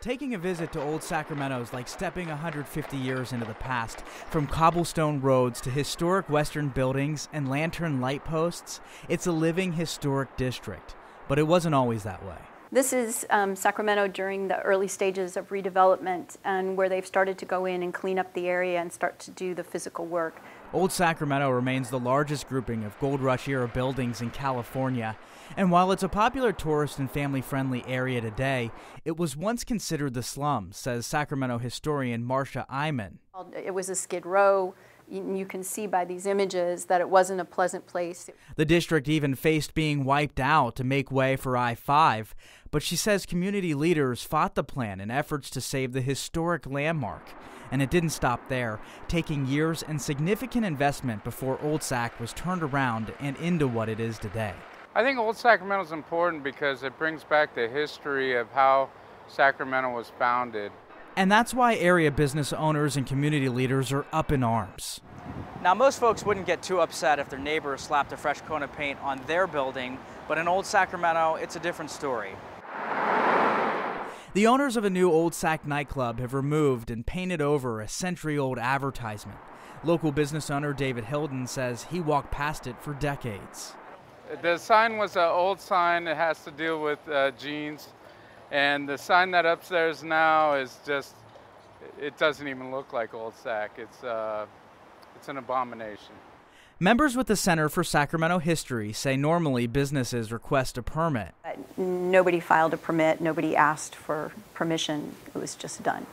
Taking a visit to Old Sacramento is like stepping 150 years into the past. From cobblestone roads to historic Western buildings and lantern light posts, it's a living historic district. But it wasn't always that way. This is um, Sacramento during the early stages of redevelopment and where they've started to go in and clean up the area and start to do the physical work. Old Sacramento remains the largest grouping of Gold Rush era buildings in California. And while it's a popular tourist and family friendly area today, it was once considered the slums, says Sacramento historian Marcia Eymann. It was a skid row. You can see by these images that it wasn't a pleasant place. The district even faced being wiped out to make way for I 5, but she says community leaders fought the plan in efforts to save the historic landmark. And it didn't stop there, taking years and significant investment before Old Sac was turned around and into what it is today. I think Old Sacramento is important because it brings back the history of how Sacramento was founded. And that's why area business owners and community leaders are up in arms. Now, most folks wouldn't get too upset if their neighbor slapped a fresh coat of paint on their building, but in Old Sacramento, it's a different story. The owners of a new Old Sac nightclub have removed and painted over a century old advertisement. Local business owner David Hilden says he walked past it for decades. The sign was an old sign. It has to deal with uh, jeans. And the sign that upstairs now is just, it doesn't even look like Old Sac. It's, uh, it's an abomination. Members with the Center for Sacramento History say normally businesses request a permit. Nobody filed a permit, nobody asked for permission, it was just done.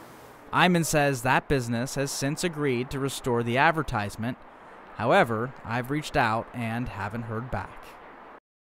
Eymann says that business has since agreed to restore the advertisement. However, I've reached out and haven't heard back.